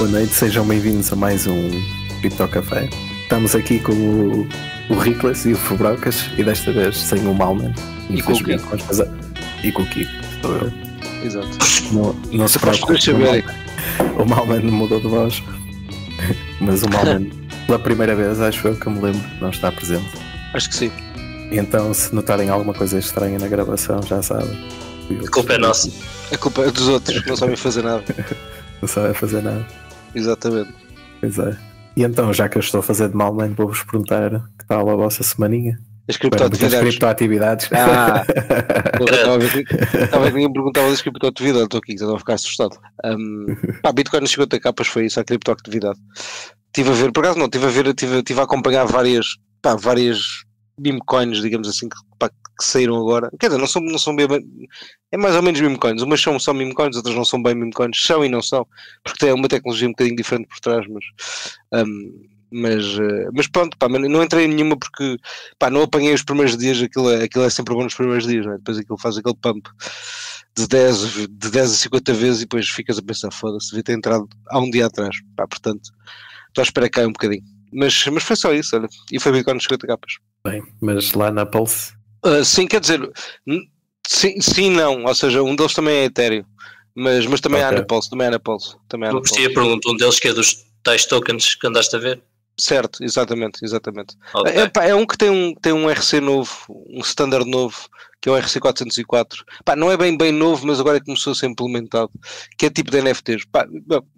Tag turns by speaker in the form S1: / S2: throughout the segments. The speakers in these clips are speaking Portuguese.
S1: Boa noite, sejam bem-vindos a mais um Cripto Café. Estamos aqui com o, o Rickless e o Fubrocas e desta vez sem o Malman.
S2: E com o Kiko.
S1: Fazer- E com o Kiko, eu.
S2: Exato.
S1: Não, não se preocupe, o Malman mudou de voz. Mas o Malman, pela primeira vez, acho eu que me lembro, não está presente.
S2: Acho que sim.
S1: Então, se notarem alguma coisa estranha na gravação, já sabem.
S3: A culpa é nossa.
S2: A culpa é dos outros que não sabem fazer nada.
S1: Não sabem fazer nada.
S2: Exatamente.
S1: Pois é. E então, já que eu estou a fazer de Malman, vou-vos perguntar que tal a vossa semaninha.
S2: As
S1: Para muitas
S2: criptoatividades.
S1: criptoatividades.
S2: Ah, Estava a ninguém perguntava das criptoatividades. Estou aqui, estava a ficar assustado. Um, pá, Bitcoin nos 50 capas foi isso, a criptoatividade. Estive a ver, por acaso não, estive a ver, estive, estive a acompanhar várias, pá, várias meme coins, digamos assim, que, pá, que saíram agora. Quer dizer, não são, não são bem, é mais ou menos meme coins. Umas são só outras não são bem meme coins. São e não são, porque tem uma tecnologia um bocadinho diferente por trás, mas. um, mas, eh, mas pronto, pá, não entrei em nenhuma porque pá, não apanhei os primeiros dias, aquilo é, aquilo é sempre bom nos primeiros dias, é? depois aquilo faz aquele pump de 10, de 10 a 50 vezes e depois ficas a pensar, foda-se, devia ter entrado há um dia atrás, pá, portanto, estou à espera que caia um bocadinho. Mas, mas foi só isso, olha, e foi Bitcoin nos 50 capas.
S1: Bem, mas lá na Pulse,
S2: Ah, sim, quer dizer, sim, sim, não, ou seja, um deles também é etéreo, mas, mas também há
S1: Ok.
S2: na Pulse, também há na Pulse, também há na
S3: gostei
S2: Pulse.
S3: a pergunta, um deles que é dos tais tokens que andaste a ver.
S2: Certo, exatamente, exatamente.
S3: Ok.
S2: É, pá, é um que tem um, tem um RC novo, um standard novo, que é o RC 404. Pá, não é bem bem novo, mas agora é começou a ser implementado, que é tipo de NFTs. Pá,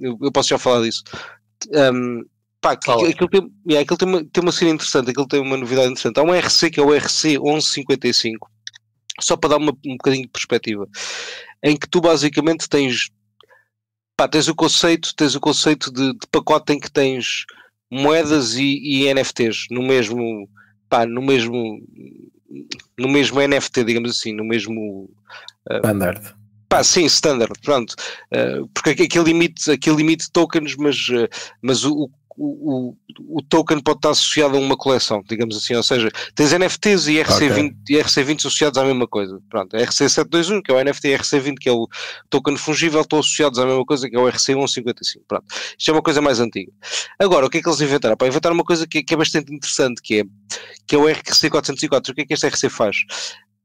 S2: eu, eu posso já falar disso. Um, pá,
S3: Fala.
S2: aquilo, tem, yeah, aquilo tem, uma, tem uma cena interessante, aquilo tem uma novidade interessante. Há um RC que é o RC 1155, só para dar uma, um bocadinho de perspectiva, em que tu basicamente tens, pá, tens o conceito, tens o conceito de, de pacote em que tens moedas e, e NFTs no mesmo, pá, no mesmo, no mesmo NFT, digamos assim, no mesmo,
S1: standard.
S2: pá, sim, standard, pronto, Uh, porque aqui- aquele limite, aquele limite de tokens, mas, uh, mas o, o, o, o token pode estar associado a uma coleção, digamos assim, ou seja, tens NFTs e RC20, e RC20 associados à mesma coisa, pronto, RC721, que é o NFT, e RC20, que é o token fungível, estão associados à mesma coisa, que é o RC155, pronto, isto é uma coisa mais antiga. Agora, o que é que eles inventaram? Para inventaram uma coisa que, que é bastante interessante, que é, que é o RC404, o que é que este RC faz?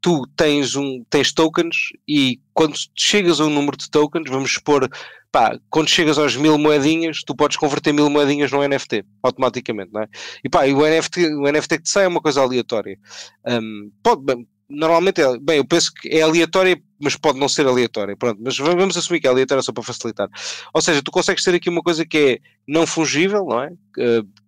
S2: Tu tens, um, tens tokens e quando chegas a um número de tokens, vamos supor, pá, quando chegas aos mil moedinhas, tu podes converter mil moedinhas num NFT, automaticamente, não é? E pá, e o NFT, o NFT que te sai é uma coisa aleatória. Um, pode, bem, normalmente, é, bem, eu penso que é aleatória, mas pode não ser aleatória, pronto, mas vamos assumir que é aleatória só para facilitar. Ou seja, tu consegues ter aqui uma coisa que é não fungível, não é?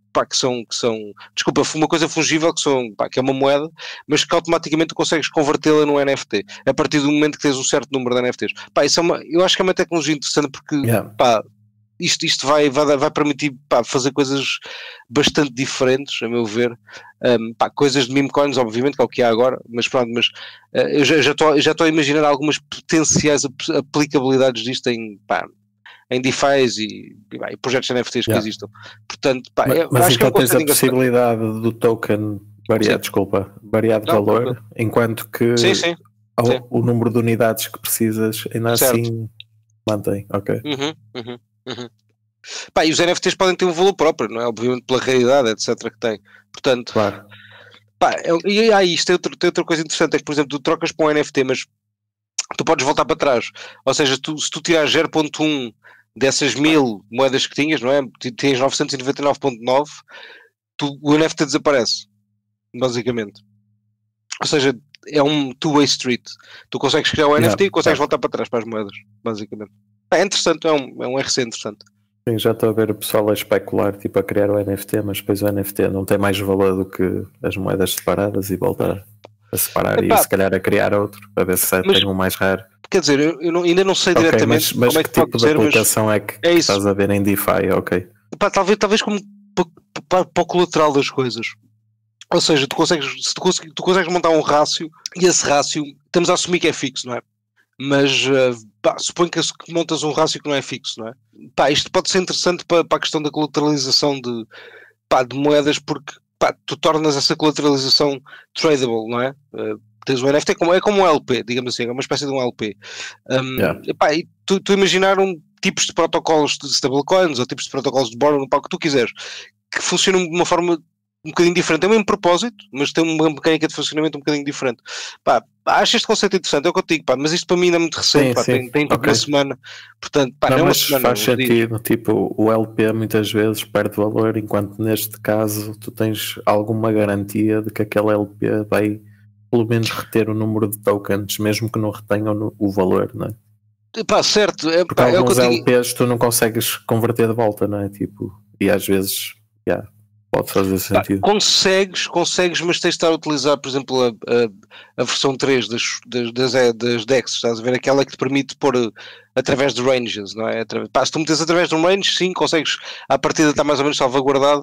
S2: Uh, pá, que são, que são, desculpa, uma coisa fungível que, são, pá, que é uma moeda, mas que automaticamente tu consegues convertê-la num NFT, a partir do momento que tens um certo número de NFTs. Pá, isso é uma, eu acho que é uma tecnologia interessante porque
S1: Yeah.
S2: pá, isto, isto vai, vai, vai permitir pá, fazer coisas bastante diferentes, a meu ver. Um, pá, coisas de meme coins, obviamente, que é o que há agora, mas pronto, mas eh, eu já já estou já estou a imaginar algumas potenciais ap- aplicabilidades disto em, pá, em DeFi e, e, projetos NFTs que
S1: Yeah.
S2: existam. Portanto, pá,
S1: mas
S2: eu
S1: mas
S2: acho que é
S1: então
S2: um
S1: tens a
S2: engraçado.
S1: possibilidade do token variar,
S2: Sim.
S1: desculpa, variar de
S2: Não,
S1: valor,
S2: tranquilo.
S1: enquanto que
S2: Sim, sim.
S1: o- o número de unidades que precisas ainda
S2: Certo.
S1: assim mantém. Ok.
S2: Uhum, uhum, uhum. Pá, e os NFTs podem ter um valor próprio, não é? Obviamente pela raridade, etc. que tem. Portanto,
S1: Claro.
S2: pá, é- e aí isto tem, outro- tem outra coisa interessante, é que, por exemplo, tu trocas para um NFT, mas tu podes voltar para trás. Ou seja, tu, se tu tirares 0.1 dessas mil moedas que tinhas, não é? Tens 999.9, tu, o NFT desaparece, basicamente. Ou seja, é um two-way street. Tu consegues criar o
S1: Yeah,
S2: NFT e consegues voltar para trás para as moedas, basicamente. É interessante, é um, é um RC interessante.
S1: Sim, já estou a ver o pessoal a especular, tipo, a criar o NFT, mas depois o NFT não tem mais valor do que as moedas separadas e voltar a separar
S2: Epá.
S1: e se calhar a criar outro, para ver se
S2: Mas-
S1: tem um mais raro.
S2: Quer dizer, eu, eu não- ainda não sei
S1: Ok,
S2: diretamente
S1: mas, mas
S2: como é
S1: que
S2: que
S1: tipo de
S2: ser, mas
S1: aplicação é que,
S2: é
S1: que
S2: isso.
S1: estás a ver em DeFi? Ok.
S2: pá, talvez, talvez como pa- pa- para o colateral das coisas. Ou seja, tu consegues, se tu, consegues, tu consegues montar um rácio e esse rácio, estamos a assumir que é fixo, não é? Mas eh, pá, suponho que, que montas um rácio que não é fixo, não é? Pá, isto pode ser interessante para, para a questão da colateralização de, pá, de moedas, porque pá, tu tornas essa colateralização tradable, não é? Tens um NFT, como, é como um LP, digamos assim, é uma espécie de um LP. Um,
S1: Yeah.
S2: epá, e tu, tu imaginar um, tipos de protocolos de stablecoins ou tipos de protocolos de borrowing, para o que tu quiseres, que funcionam de uma forma um bocadinho diferente. É o mesmo propósito, mas tem uma mecânica de funcionamento um bocadinho diferente. Pá, acho este conceito interessante, é o que eu digo, pá, mas isto para mim ainda é muito recente,
S1: Sim,
S2: pá,
S1: sim.
S2: tem, tem tipo
S1: Ok.
S2: uma semana, portanto, pá,
S1: Não,
S2: não, é uma semana,
S1: faz
S2: uns dias.
S1: sentido, tipo, o LP muitas vezes perde valor, enquanto neste caso tu tens alguma garantia de que aquele LP vai pelo menos reter o número de tokens, mesmo que não retenham no- o valor, não é?
S2: Pá, certo, é,
S1: Porque
S2: pá, é
S1: alguns
S2: digo.
S1: LPs tu não consegues converter de volta, não é? Tipo, e às vezes, já, pode fazer
S2: Pá,
S1: sentido.
S2: consegues, consegues, mas tens de estar a utilizar, por exemplo, a, a, a versão 3 das, das, das, eh, das DEX, estás a ver? Aquela que te permite pôr eh, através de ranges, não é? Atra- Pá, se tu metes através de um range, sim, consegues, à partida está mais ou menos salvaguardado,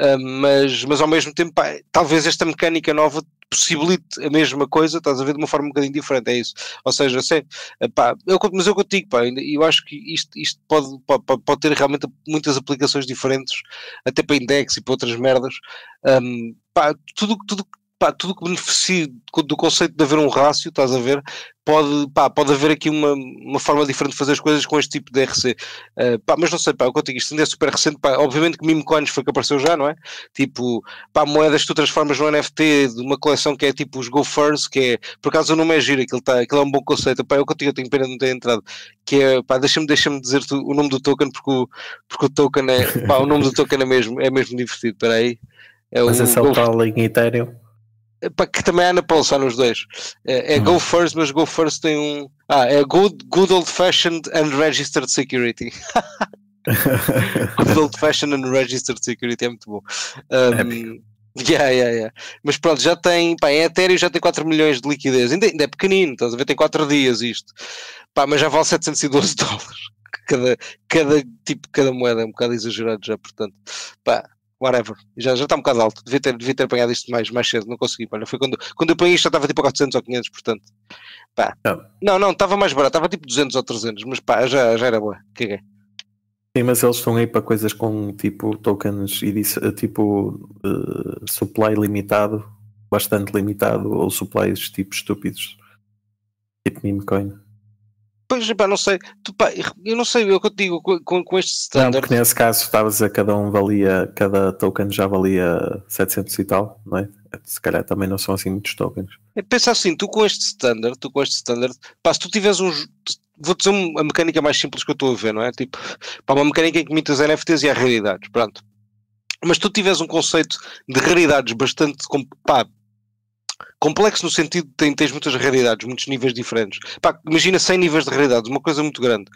S2: ah, mas, mas ao mesmo tempo, pá, talvez esta mecânica nova possibilite a mesma coisa, estás a ver, de uma forma um bocadinho diferente, é isso. Ou seja, sei, eh, pá, eu, mas eu contigo, pá, eu acho que isto, isto pode, pode, pode ter realmente muitas aplicações diferentes, até para index e para outras merdas. Um, pá, tudo, tudo, pá, tudo que beneficie do- conceito de haver um rácio, estás a ver, pode, pá, pode haver aqui uma, uma forma diferente de fazer as coisas com este tipo de RC. Uh, pá, mas não sei, pá, eu contigo, isto ainda é super recente, pá, obviamente que meme coins foi que apareceu já, não é? Tipo, pá, moedas que tu transformas no NFT de uma coleção que é tipo os Go First, que é, por acaso o nome é giro, aquilo, tá, aquilo é um bom conceito, pá, eu contigo, eu tenho pena de não ter entrado, que é, pá, deixa-me deixa dizer o nome do token, porque o, porque o token é, pá, o nome do token é mesmo, é mesmo divertido, espera aí. É
S1: Mas
S2: o
S1: é
S2: Go
S1: o tal em Ethereum.
S2: Pá, que também há na Pulsar nos dois. É, é
S1: Hum.
S2: Go First, mas Go First tem um. Ah, é Good, good Old Fashioned and Registered Security. Good Old Fashioned and Registered Security é muito bom. Um, yeah, yeah, yeah. Mas pronto, já tem. Pá, em Ethereum já tem 4 milhões de liquidez. Ainda, ainda é pequenino, estás a ver? Tem 4 dias isto. Pá, mas já vale 712 dólares. Cada, cada tipo, cada moeda é um bocado exagerado já, portanto. Pá, whatever. Já, já está um bocado alto. Devia ter, devia ter apanhado isto mais, mais cedo, não consegui. Pá, foi quando, quando eu ponho isto já estava tipo a 400 ou 500, portanto. Pá.
S1: Ah.
S2: Não, não, estava mais barato, estava tipo 200 ou 300, mas pá, já, já era boa. Caguei.
S1: Sim, mas eles estão aí para coisas com tipo tokens e eh, tipo eh, supply limitado, bastante limitado, ou supplies tipo estúpidos, tipo meme coin.
S2: Pois, pá, não sei. Tu, pá, eu não sei, eu que eu te digo com, com, este
S1: Não,
S2: standard.
S1: porque nesse caso estavas a cada um valia, cada token já valia 700 e tal, não é? Se calhar também não são assim muitos tokens.
S2: É, Pensa assim, tu com este standard, tu com este standard, pá, se tu tiveres uns. Vou dizer um- a mecânica mais simples que eu estou a ver, não é? Tipo, pá, uma mecânica em que muitas NFTs e há raridades, pronto. Mas tu tiveres um conceito de raridades bastante pá, complexo no sentido de tem- tens muitas raridades, muitos níveis diferentes. Pá, imagina 100 níveis de raridades, uma coisa muito grande.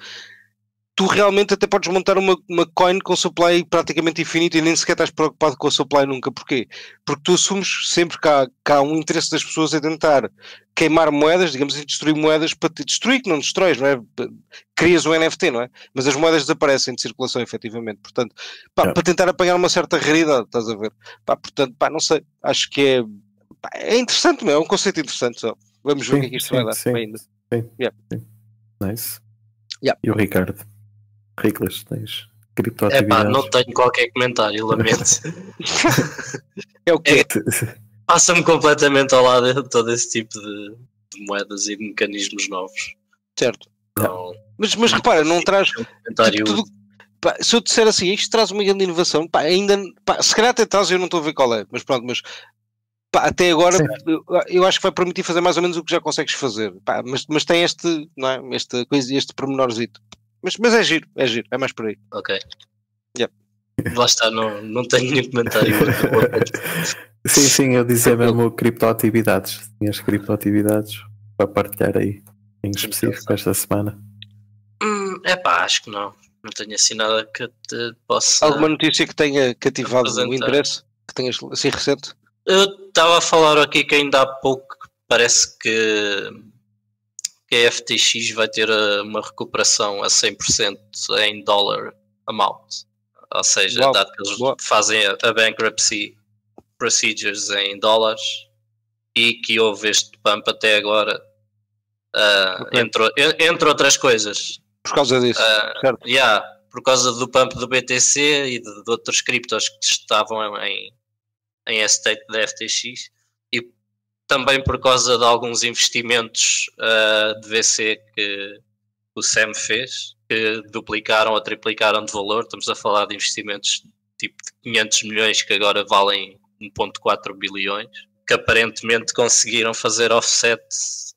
S2: Tu realmente até podes montar uma, uma coin com supply praticamente infinito e nem sequer estás preocupado com a supply nunca. Porquê? Porque tu assumes sempre que há, que há um interesse das pessoas em tentar queimar moedas, digamos assim, destruir moedas para te destruir, que não destróis, não é? Crias um NFT, não é? Mas as moedas desaparecem de circulação, efetivamente. Portanto, pá,
S1: Yeah.
S2: para tentar apanhar uma certa raridade, estás a ver? Pá, portanto, pá, não sei, acho que é, é interessante, meu, é um conceito interessante só. Vamos ver o que é que isto vai dar
S1: sim,
S2: ainda.
S1: sim,
S2: Yeah.
S1: sim. Nice.
S2: Yeah.
S1: E o Ricardo? Riclas, tens
S3: É pá,
S1: criptoatividades?
S3: não tenho qualquer comentário, lamento.
S2: É o quê?
S3: Passa-me completamente ao lado todo esse tipo de, de moedas e de mecanismos novos.
S2: Certo.
S3: Não,
S2: Mas, mas repara, não traz,
S3: é comentário.
S2: Tudo- pá, se eu disser assim, isto traz uma grande inovação, pá, ainda, pá, se calhar até traz, eu não estou a ver qual é, mas pronto, mas pá, até agora eu, eu acho que vai permitir fazer mais ou menos o que já consegues fazer, pá, mas, mas tem este, não é, esta coisa, este pormenorzito. Mas, mas é giro, é giro, é mais por aí.
S3: Ok.
S2: Yep.
S3: Lá está, não, não tenho nenhum comentário.
S1: Sim, sim, eu dizia mesmo criptoatividades. Tinhas criptoatividades para partilhar aí em específico esta semana.
S3: hum, é pá, acho que não. Não tenho assim nada que te possa.
S2: Alguma notícia que tenha cativado o
S3: Apresentar.
S2: interesse, que tenhas assim recente?
S3: Eu estava a falar aqui que ainda há pouco parece que, que a FTX vai ter eh, uma recuperação a 100% em dólar amount. Ou seja,
S2: Uau,
S3: dado que eles
S2: boa.
S3: fazem a, bankruptcy procedures em dólares e que houve este pump até agora, ah,
S2: Ok.
S3: entre, entre outras coisas.
S2: Por causa disso,
S3: Ah,
S2: certo?
S3: Yeah, por causa do pump do BTC e de, de outros criptos que estavam em, em estate da FTX e também por causa de alguns investimentos ah, de VC que o SEM fez, que duplicaram ou triplicaram de valor. Estamos a falar de investimentos tipo de 500 milhões que agora valem 1.4 bilhões, que aparentemente conseguiram fazer offset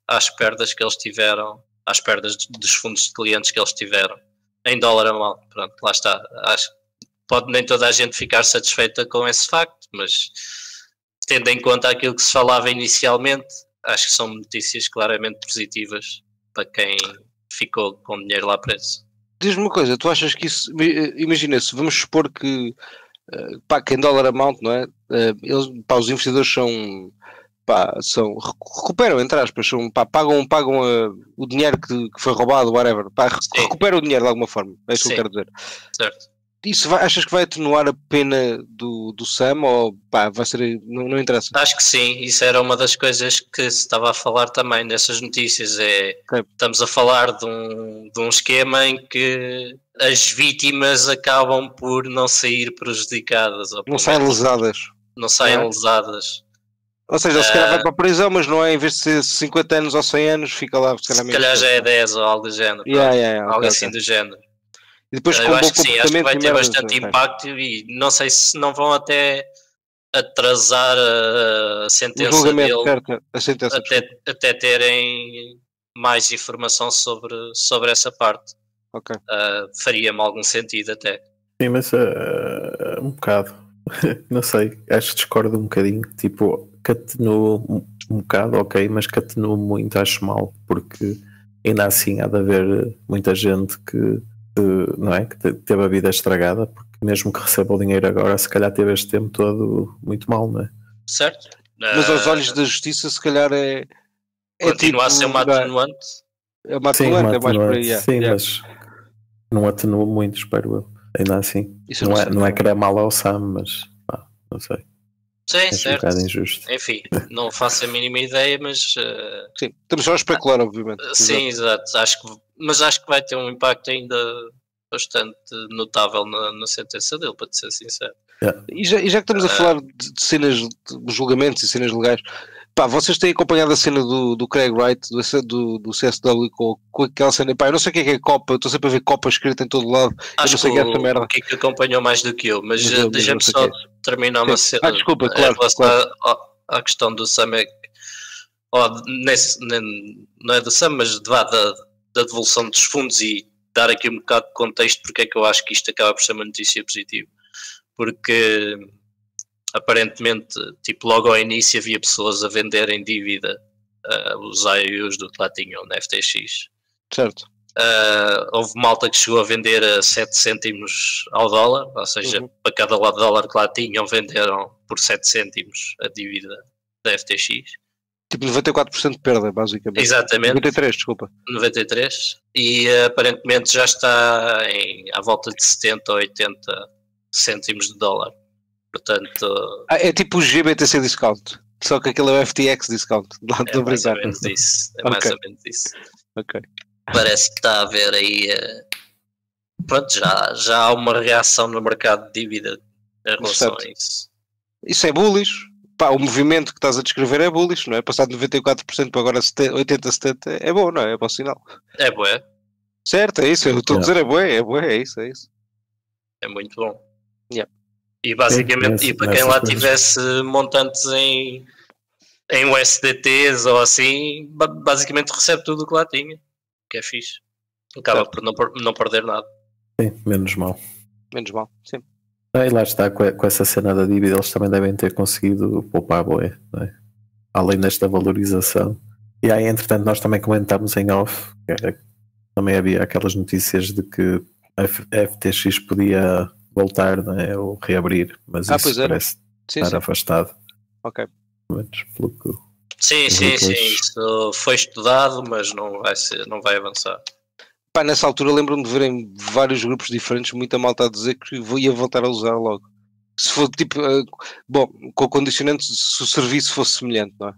S3: às perdas que eles tiveram, às perdas dos fundos de clientes que eles tiveram, em dólar a mal. Pronto, lá está. Acho pode nem toda a gente ficar satisfeita com esse facto, mas tendo em conta aquilo que se falava inicialmente, acho que são notícias claramente positivas para quem ficou com dinheiro lá preso.
S2: Diz-me uma coisa, tu achas que isso, imagina se vamos supor que eh, pá, que em dólar amount, não é? Eh, eles, pá, os investidores são, pá, são, recuperam, entre aspas, são, pá, pagam, pagam uh, o dinheiro que, que, foi roubado, whatever, pá, recuperam o dinheiro de alguma forma, é isso que eu quero dizer.
S3: Certo
S2: isso vai, achas que vai atenuar a pena do, do Sam ou pá, vai ser. Não, não interessa?
S3: Acho que sim, isso era uma das coisas que se estava a falar também nessas notícias. É, okay. Estamos a falar de um, de um esquema em que as vítimas acabam por não sair prejudicadas.
S2: não saem lesadas.
S3: Não saem é. lesadas.
S2: Ou seja, se calhar vai ah, para a prisão, mas não é em vez de ser 50 anos ou 100 anos, fica lá.
S3: Se calhar, se calhar já é 10 ou algo do género.
S2: Yeah, yeah,
S3: algo
S2: okay,
S3: assim okay. do género.
S2: E depois
S3: eu acho que sim, acho que vai ter bastante impacto e não sei se não vão até atrasar a sentença dele
S2: certo, a sentença,
S3: até, até, terem mais informação sobre, sobre essa parte.
S2: Okay.
S3: Uh, Faria-me algum sentido até.
S1: Sim, mas uh, um bocado. não sei, acho que discordo um bocadinho. Tipo, catenuo um, um bocado, ok, mas catenuo muito, acho mal, porque ainda assim há de haver muita gente que não é? que teve a vida estragada, porque mesmo que receba o dinheiro agora, se calhar teve este tempo todo muito mal, não é?
S3: Certo.
S2: Mas aos olhos da justiça, se calhar é.
S3: é Continua tipo, a ser uma atenuante.
S2: É uma atenuante, sim, uma é mais por aí.
S1: Sim, yeah. mas não atenua muito, espero eu. Ainda assim. Isso não, é, não é querer mal ao Sam, mas pá, não sei.
S3: Sim, é certo. Um injusto. Enfim, não faço a mínima ideia, mas. Uh,
S2: sim, estamos só a especular, obviamente.
S3: Sim, exato. exato. Acho que mas acho que vai ter um impacto ainda bastante notável na, na sentença dele, para te ser sincero.
S2: Yeah. E, já, e, já, que estamos a uh, falar de, de, cenas de julgamentos e cenas legais, pá, vocês têm acompanhado a cena do, do Craig Wright, do, do, do CSW com, com aquela cena, pá, eu não sei o que é que é Copa, estou sempre a ver Copa escrita em todo lado,
S3: acho
S2: eu não sei
S3: que
S2: é essa merda.
S3: O que é que acompanhou mais do que eu, mas, mas deixa-me só é. terminar uma cena.
S2: Ah, desculpa, claro.
S3: claro. À, à questão do Sam, é, nesse, não é do Sam, mas de, da, da devolução dos fundos e dar aqui um bocado de contexto porque é que eu acho que isto acaba por ser uma notícia positiva. Porque aparentemente, tipo, logo ao início havia pessoas a venderem dívida uh, os IOUs do que lá tinham na FTX.
S2: Certo.
S3: Uh, houve malta que chegou a vender a 7 cêntimos ao dólar, ou seja, uhum. para cada dólar que lá tinham, venderam por 7 cêntimos a dívida da FTX.
S2: Tipo 94% de perda, basicamente.
S3: Exatamente.
S2: 93, desculpa.
S3: 93. E aparentemente já está em, à volta de 70 ou 80 cêntimos de dólar. Portanto.
S2: Ah, é tipo o GBTC discount. Só que aquele é o FTX discount.
S3: Lá é mais ou menos isso. É okay. mais ou menos isso.
S2: Ok.
S3: Parece que está a haver aí. Uh, pronto, já, já há uma reação no mercado de dívida em relação certo. a isso.
S2: Isso é bullish pá, o movimento que estás a descrever é bullish, não é? Passar de 94% para agora 80, 70% é bom, não é? É bom sinal.
S3: É bom, é?
S2: Certo, é isso. Eu estou a dizer é bom, é bom, é isso, é isso.
S3: É muito bom.
S2: Yeah.
S3: E basicamente, e para quem lá tivesse montantes em, em USDTs ou assim, basicamente recebe tudo o que lá tinha, que é fixe. Acaba certo. por não, não perder nada.
S1: Sim, menos mal.
S2: Menos mal, sim.
S1: Ah, e lá está, com essa cena da dívida, eles também devem ter conseguido poupar boé, é? além desta valorização. E aí, entretanto, nós também comentámos em off, que também havia aquelas notícias de que a FTX podia voltar é? ou reabrir, mas ah, isso parece sim, estar sim. afastado.
S2: Ok.
S1: Menos pelo que,
S3: sim, sim, sim, isso foi estudado, mas não vai, ser, não vai avançar.
S2: Pá, nessa altura lembro-me de ver em vários grupos diferentes muita malta a dizer que ia voltar a usar logo. Se for tipo, uh, bom, com o condicionante se o serviço fosse semelhante, não é?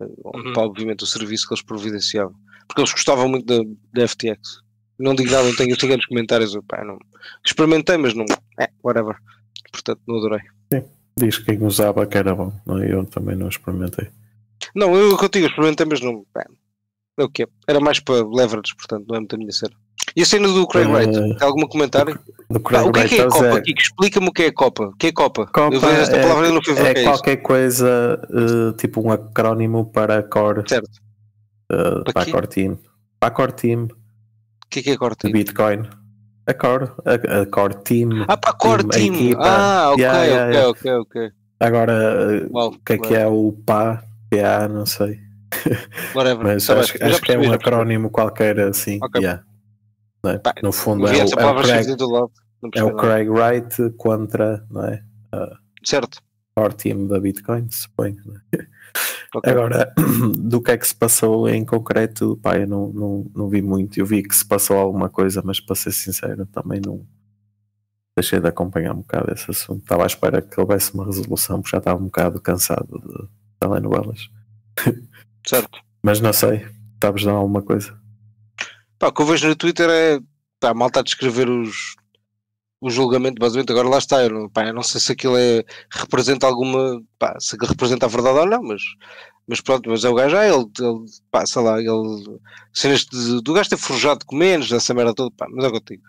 S2: Uhum. Pá, obviamente o serviço que eles providenciavam. Porque eles gostavam muito da, da FTX. Não digo nada, não tenho, eu tenho nos comentários, pá, não, experimentei, mas não, é, whatever. Portanto, não adorei.
S1: Sim, diz que quem usava que era bom, não, é? eu também não experimentei.
S2: Não, eu contigo experimentei, mas não, pá, é o que Era mais para leverage, portanto, não é muito a minha cena. E a cena do Craig Wright? Tem algum comentário?
S1: Do Craig
S2: o que é que é
S1: Wright,
S2: Copa?
S1: é-
S2: Kiko, explica-me o que é Copa. O que é Copa?
S1: Copa
S2: eu vejo esta
S1: é-
S2: palavra e não fui ver
S1: é
S2: que é
S1: qualquer coisa, eh, tipo um acrónimo para Core,
S2: Certo.
S1: eh,
S2: Para
S1: para
S2: quê?
S1: a Core Team. Para a Core Team
S2: O que é que é corte?
S1: de Bitcoin. A Core, a, a Core Team.
S2: Ah, para a Core
S1: a
S2: Team.
S1: equipa.
S2: Ah, ok,
S1: Yeah, yeah,
S2: ok, ok, ok.
S1: Agora, o que é que é o PA? PA, não sei.
S2: Whatever.
S1: Mas
S2: Tá
S1: acho, acho que é um acrónimo qualquer assim.
S2: Ok.
S1: yeah. É?
S2: Pá,
S1: No fundo é o, é o Craig, é o. Craig Wright contra não é?
S2: Certo.
S1: Core Team da Bitcoin, suponho. é?
S2: ok.
S1: Agora, do que é que se passou em concreto, pá, eu não, não, não vi muito. Eu vi que se passou alguma coisa, mas para ser sincero, também não deixei de acompanhar um bocado esse assunto. Estava à espera que houvesse uma resolução, porque já estava um bocado cansado de telenovelas.
S2: Certo.
S1: Mas não sei, sabes de alguma coisa?
S2: Pá, o que eu vejo no Twitter é. Pá, a malta a descrever os. O julgamento, basicamente, agora lá está. Eu não, pá, eu não sei se aquilo é, representa alguma. Pá, se aquilo representa a verdade ou não, mas. Mas pronto, mas é o gajo, ah, ele, ele pá, sei lá, ele. Cenas de, do gajo ter forjado documentos, essa merda toda, pá, mas é o que eu digo.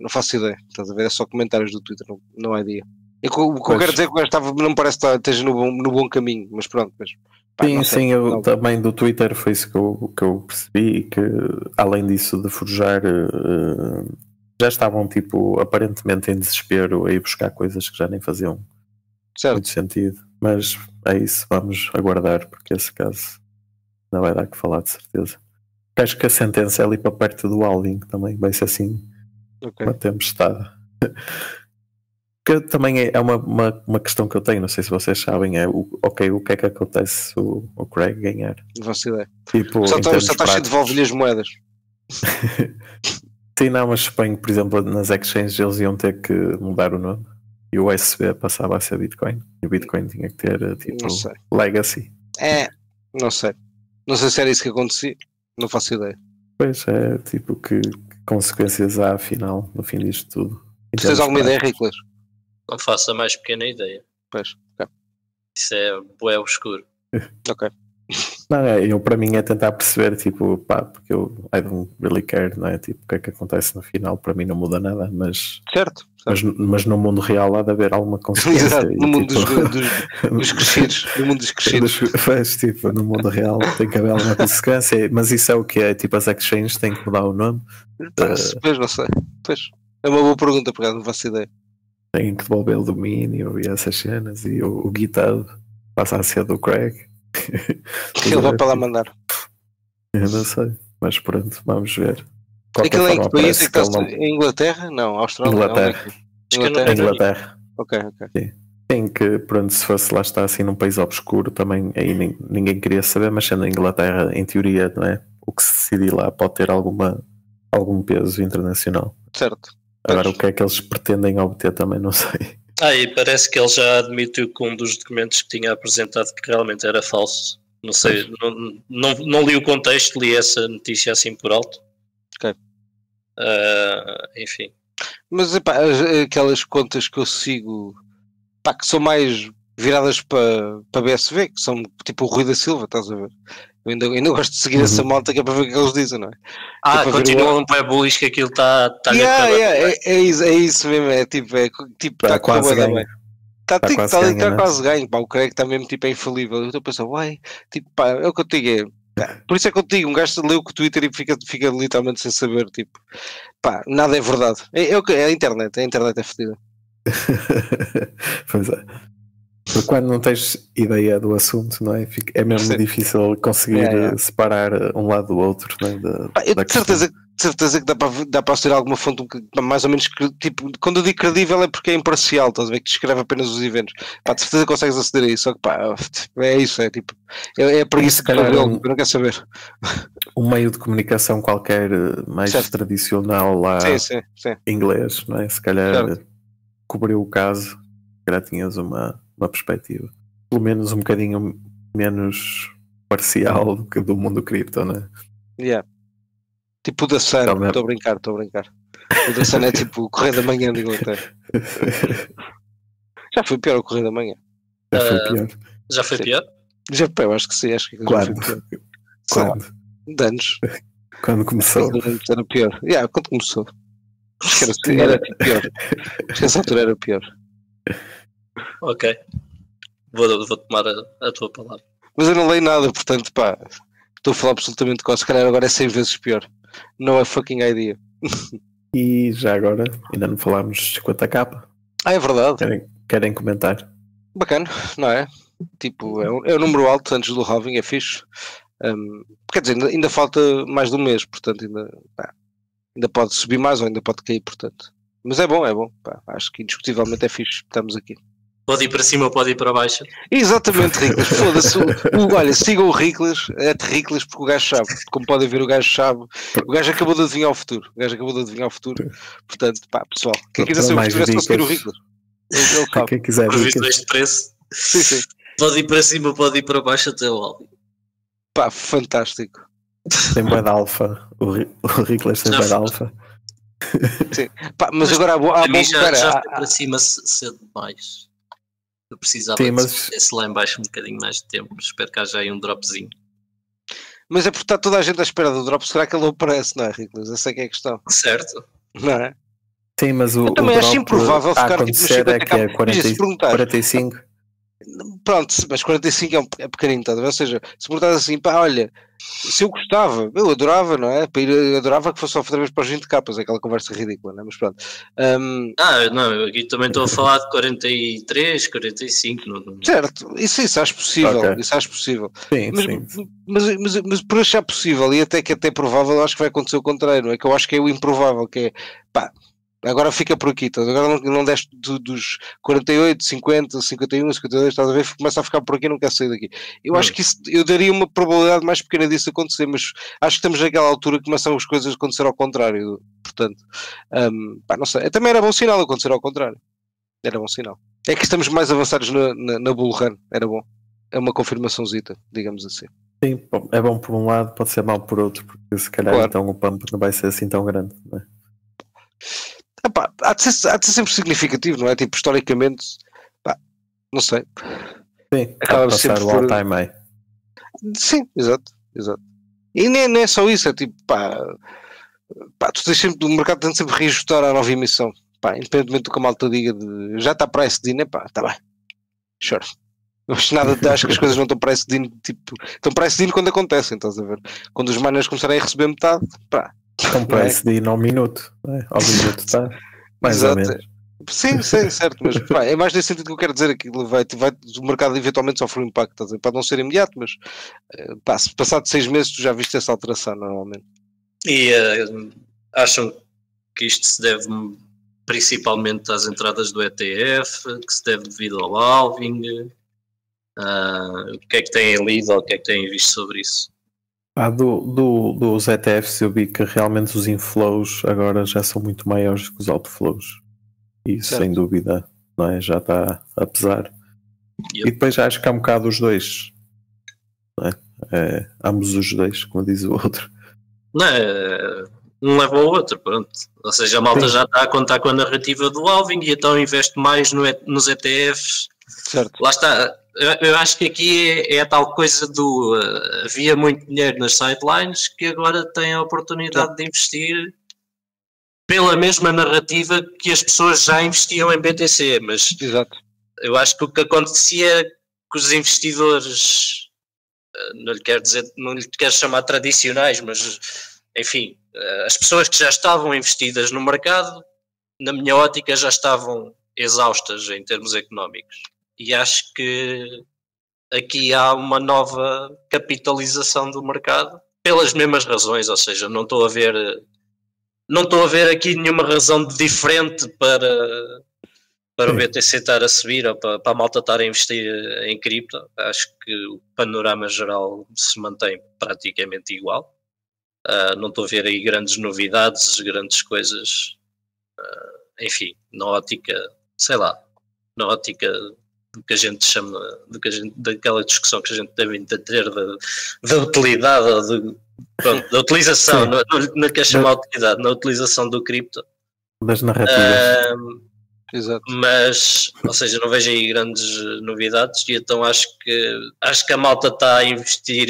S2: Não faço ideia, estás a ver? É só comentários do Twitter, não, não há ideia. O que eu- o que eu
S1: Pois.
S2: quero dizer é que o gajo estava, não me parece que está- esteja no bom, no bom caminho, mas pronto, mas.
S1: Sim, sim, eu
S2: não.
S1: também do Twitter foi isso que eu, que eu percebi que além disso de forjar eh, já estavam tipo aparentemente em desespero a ir buscar coisas que já nem faziam
S2: Certo.
S1: muito sentido. Mas é isso, vamos aguardar, porque esse caso não vai dar que falar de certeza. Acho que a sentença é ali para perto do Alvin, também vai ser assim
S2: ok.
S1: uma tempestade. Que também é é uma, uma, uma questão que eu tenho, não sei se vocês sabem, é o, ok, o que é que acontece se o, o Craig ganhar?
S2: Não faço ideia.
S1: Tipo,
S2: Só de
S1: práticos.
S2: devolve-lhe as moedas.
S1: Sim, não, mas que, por exemplo, nas exchanges eles iam ter que mudar o nome e o USB passava a ser Bitcoin e o Bitcoin tinha que ter eh, tipo legacy.
S2: É, não sei. Não sei se era isso que acontecia. Não faço ideia.
S1: Pois é, tipo, que, que consequências há afinal no fim disto tudo?
S2: Tu tens alguma ideia,
S1: práticos.
S2: Riclas?
S3: Não faço a mais pequena ideia.
S2: Pois. ok.
S3: Isso é bué obscuro.
S2: Ok.
S1: Não, é, eu para mim é tentar perceber, tipo, pá, porque eu I don't really care, não é? Tipo, o que é que acontece no final, para mim não muda nada, mas,
S2: Certo.
S1: mas, mas no mundo real há de haver alguma consequência.
S2: Exato.
S1: e,
S2: No mundo dos,
S1: tipo,
S2: dos, dos crescidos. No mundo dos crescidos.
S1: Dos- Pois, tipo, no mundo real tem que haver alguma consequência, mas isso é o que é? Tipo, as exchanges têm que mudar o nome,
S2: Pá, se- Pois, não sei. Pois. É uma boa pergunta, por acaso, não faço ideia.
S1: Têm que devolver o domínio e essas cenas, e o, o GitHub passa a ser do Craig.
S2: Ele vai para lá mandar.
S1: Eu não sei, mas pronto, vamos ver.
S2: Aquilo é em que país é que está?
S1: não-
S2: Em Inglaterra? Não, Austrália?
S1: Inglaterra.
S2: É Inglaterra.
S1: Inglaterra.
S2: Ok, ok.
S1: Sim, que pronto, se fosse lá está assim num país obscuro, também aí nin- ninguém queria saber, mas sendo a Inglaterra, em teoria, não é? O que se decidir lá pode ter alguma, algum peso internacional.
S2: Certo.
S1: Agora,
S2: Pois.
S1: o que é que eles pretendem obter também não sei.
S3: Ah, e parece que ele já admitiu que um dos documentos que tinha apresentado que realmente era falso. Não sei, não, não, não li o contexto, li essa notícia assim por alto.
S2: Ok.
S3: Ah, enfim.
S2: Mas epá, as- aquelas contas que eu sigo pá, que são mais viradas para para BSV, que são tipo o Rui da Silva, estás a ver? Eu ainda, ainda gosto de seguir
S1: Uhum.
S2: essa malta que é para ver o que eles dizem, não é?
S3: Ah,
S2: para ver
S3: continua
S2: o-
S3: um pé bullish que aquilo está tá
S2: Yeah, yeah, é, é isso, é isso mesmo, é tipo, é, tipo,
S1: Tá
S2: está com a
S1: quase
S2: boa
S1: ganho.
S2: Está
S1: Tá
S2: tá,
S1: quase
S2: tá,
S1: ganho,
S2: tá
S1: né?
S2: quase ganho, pá, o Craig está mesmo tipo é infalível. Eu estou a pensar, uai, tipo, pá, é o que eu te digo, é, por isso é que eu te digo, um gajo lê o que o Twitter e fica, fica literalmente sem saber, tipo, pá, nada é verdade. É, é, o que- é a internet, a internet é fedida.
S1: pois é. Porque quando não tens ideia do assunto, não é? É mesmo
S2: Sim.
S1: difícil conseguir
S2: yeah.
S1: eh, separar um lado do outro, não é? Da,
S2: Pá, eu de certeza, de certeza que dá para, dá para ser alguma fonte mais ou menos tipo, quando eu digo credível é porque é imparcial, estás a ver? Que descreve apenas os eventos. Pá, de certeza consegues aceder a isso, só que pá, é isso, é tipo, é, é a preguiça
S1: calhar
S2: cabelo,
S1: um-
S2: eu não quero saber.
S1: um meio de comunicação qualquer eh, mais
S2: Certo.
S1: tradicional lá
S2: Sim, sim, sim.
S1: inglês, não é? Se calhar
S2: Certo.
S1: eh, cobriu o caso, calhar tinhas uma, uma perspectiva, pelo menos um bocadinho menos parcial do que do mundo cripto, não é?
S2: Yeah. Tipo o da Sun,
S1: Então,
S2: estou a brincar, estou a brincar. O da Sun é tipo o Correio da Manhã de Inglaterra. Já foi pior o Correio da Manhã.
S1: Já foi
S3: Ah,
S1: pior.
S3: Já foi
S2: Sim.
S3: pior?
S2: Já, eu acho que sim, acho que já
S1: Quando?
S2: foi pior. Sei lá,
S1: Quando?
S2: de anos.
S1: Quando começou.
S2: Era pior. Yeah, quando começou. Acho que era, era pior. Acho que essa altura era pior.
S3: Ok. Vou, vou tomar a, a, tua palavra.
S2: Mas eu não leio nada, portanto, pá, estou a falar absolutamente com. Se calhar agora é 100 vezes pior. Não é fucking idea.
S1: E já agora, ainda não falámos de 50k.
S2: Ah, é verdade.
S1: Querem, querem comentar?
S2: Bacana, não é? Tipo, é um, é um número alto antes do halving, é fixe. Um, quer dizer, ainda, ainda, falta mais de um mês, portanto, ainda, pá, ainda pode subir mais ou ainda pode cair, portanto. Mas é bom, é bom. Pá, acho que indiscutivelmente é fixe. Estamos aqui.
S3: Pode ir para cima ou pode ir para baixo.
S2: Exatamente, Riclas. Foda-se. olha, sigam o Riclas, é de Riclas porque o gajo sabe. Como podem ver, o gajo sabe. O gajo acabou de adivinhar o futuro. O gajo acabou de adivinhar o futuro. Portanto, pá, pessoal, quem quiser saber o futuro é só seguir o Riclas.
S1: Ele, ele Quem quiser.
S3: Previsões de preço.
S2: Sim, sim.
S3: Pode ir para cima, pode ir para baixo até o alvo.
S2: Pá, fantástico.
S1: Tem boa da alfa. O, o Riclas tem boa da alfa.
S2: Sim. Pá, mas, mas agora há, há bom
S3: já, já foi para cima cedo demais. Eu precisava Sim, mas... de lá embaixo um bocadinho mais de tempo. Espero que haja aí um dropzinho.
S2: Mas é porque está toda a gente à espera do drop. Será que ele aparece, não é, Riclas? Essa é que é a questão.
S3: Certo.
S2: Não é?
S1: Sim, mas o,
S2: eu também
S1: o
S2: acho improvável ficar tipo, 50
S1: é que é 40, 45.
S2: Pronto, mas 45 é, um, é pequenino, tá? ou seja, se perguntas assim, pá, olha, se eu gostava, eu adorava, não é? Eu adorava que fosse só outra vez para os 20 capas, aquela conversa ridícula, não é? Mas pronto. Um...
S3: Ah, não, aqui também estou a falar de 43, 45. Não...
S2: Certo, isso, isso acho possível, okay. isso acho possível.
S1: Sim,
S2: mas,
S1: sim.
S2: Mas, mas, mas, por achar possível e até que até provável, acho que vai acontecer o contrário, não é? Que eu acho que é o improvável, que é, pá, Agora fica por aqui, tá? agora não, não deste dos 48, 50, 51, 52, estás a ver? Começa a ficar por aqui não quer sair daqui. Eu hum. acho que isso, eu daria uma probabilidade mais pequena disso acontecer, mas acho que estamos naquela altura que começam as coisas a acontecer ao contrário. Portanto, um, pá, não sei. Também era bom sinal acontecer ao contrário. Era bom sinal. É que estamos mais avançados na, na, na Bull Run, era bom. É uma confirmaçãozinha, digamos assim.
S1: Sim, é bom por um lado, pode ser mau por outro, porque se calhar claro. então o pump não vai ser assim tão grande. Não é?
S2: Epá, há, de ser, há de ser sempre significativo, não é? Tipo, historicamente, pá, não sei.
S1: Sim, acaba de sempre o all-time high.
S2: Sim, exato, exato. E nem, nem é só isso, é tipo, pá, pá tu tens sempre, o mercado tem sempre reajustar à nova emissão. Pá, independentemente do que a malta diga de já está para esse din, pá, está bem, choro. Acho nada, acho que as coisas não estão para esse din, tipo, estão para esse din quando acontecem, estás a ver? Quando os miners começarem a receber metade, pá,
S1: parece é? de ir ao minuto. É? Ao minuto está mais Exato. ou menos.
S2: Sim, sim, certo, mas pá, é mais nesse sentido que eu quero dizer aquilo. Vai, vai, o mercado eventualmente sofre um impacto, pode não ser imediato, mas eh, pá, se passado seis meses tu já viste essa alteração normalmente.
S3: E uh, acham que isto se deve principalmente às entradas do ETF, que se deve devido ao halving? Uh, o que é que têm lido ou o que é que têm visto sobre isso?
S1: Ah, do, do, dos ETFs eu vi que realmente os inflows agora já são muito maiores que os outflows. E certo. sem dúvida não é? já está a pesar. Yep. E depois acho que há um bocado os dois. Não é? É, ambos os dois, como diz o outro.
S3: Não, é, um leva ao outro, pronto. Ou seja, a malta Sim. já está a contar com a narrativa do Alvin e então investe mais no, nos ETFs.
S2: Certo.
S3: Lá está, eu, acho que aqui é, é, a tal coisa do uh, havia muito dinheiro nas sidelines que agora tem a oportunidade de investir pela mesma narrativa que as pessoas já investiam em BTC, mas
S2: Exato.
S3: eu acho que o que acontecia com os investidores uh, não lhe quero dizer, não lhe quero chamar tradicionais, mas enfim, uh, as pessoas que já estavam investidas no mercado, na minha ótica, já estavam exaustas em termos económicos e acho que aqui há uma nova capitalização do mercado pelas mesmas razões, ou seja, não estou a ver não estou a ver aqui nenhuma razão diferente para para o BTC estar a subir ou para, para a malta estar a investir em cripto. Acho que o panorama geral se mantém praticamente igual. Uh, não estou a ver aí grandes novidades, grandes coisas. Uh, enfim, na ótica, sei lá, na ótica do que a gente chama, do que a gente, daquela discussão que a gente deve ter da, da utilidade de, pronto, da utilização, não, não, quer chamar de utilidade, na utilização do cripto.
S1: Das narrativas.
S2: Exato.
S3: Mas, ou seja, não vejo aí grandes novidades e então acho que acho que a malta está a investir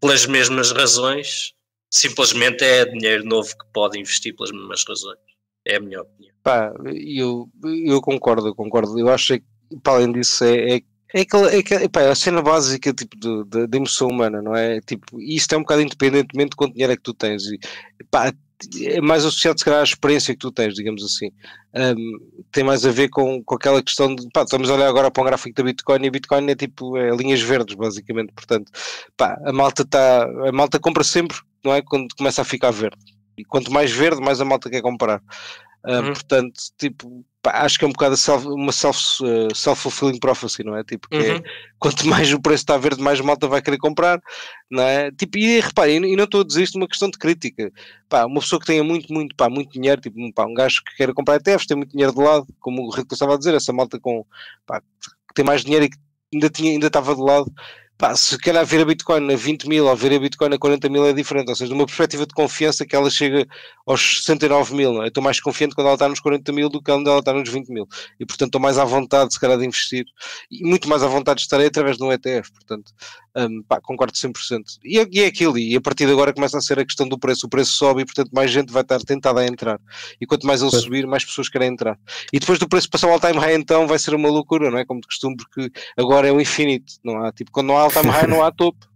S3: pelas mesmas razões simplesmente é dinheiro novo que pode investir pelas mesmas razões. É a minha opinião.
S2: Pá, eu, eu concordo, eu concordo. Eu acho que, para além disso, é, é é, aquela, é, aquela, epá, é a cena básica tipo, de, de, de, emoção humana, não é? Tipo, isto é um bocado independentemente de quanto dinheiro é que tu tens. E, epá, é mais associado, se calhar, à experiência que tu tens, digamos assim. Um, tem mais a ver com, com aquela questão de. Pá, estamos a olhar agora para um gráfico da Bitcoin e Bitcoin é tipo é linhas verdes, basicamente. Portanto, pá, a malta está. A malta compra sempre, não é? Quando começa a ficar verde. E quanto mais verde, mais a malta quer comprar. Uh, uhum. Portanto, tipo, pá, acho que é um bocado self, uma self-fulfilling self prophecy, não é? Tipo, que é, uhum. é, quanto mais o preço está verde, mais malta vai querer comprar, não é? Tipo, e reparem, e não estou a dizer isto uma questão de crítica. Pá, uma pessoa que tenha muito, muito, pá, muito dinheiro, tipo, pá, um gajo que queira comprar ETFs, tem muito dinheiro de lado, como o Rico estava a dizer, essa malta com, pá, que tem mais dinheiro e que ainda, tinha, ainda estava de lado, Pá, se calhar ver a Bitcoin a 20 mil ou ver a Bitcoin a 40 mil é diferente, ou seja, de uma perspectiva de confiança que ela chega aos 69 mil, não é? estou mais confiante quando ela está nos 40 mil do que quando ela está nos 20 mil, e portanto estou mais à vontade se calhar de investir, e muito mais à vontade de estar através de um ETF, portanto, um, pá, concordo 100%. E é, e é aquilo, e a partir de agora começa a ser a questão do preço, o preço sobe e portanto mais gente vai estar tentada a entrar, e quanto mais ele subir, mais pessoas querem entrar. E depois do preço passar ao all-time high então vai ser uma loucura, não é? Como de costume, porque agora é o infinito, não há, tipo, quando não há all-time high não há topo.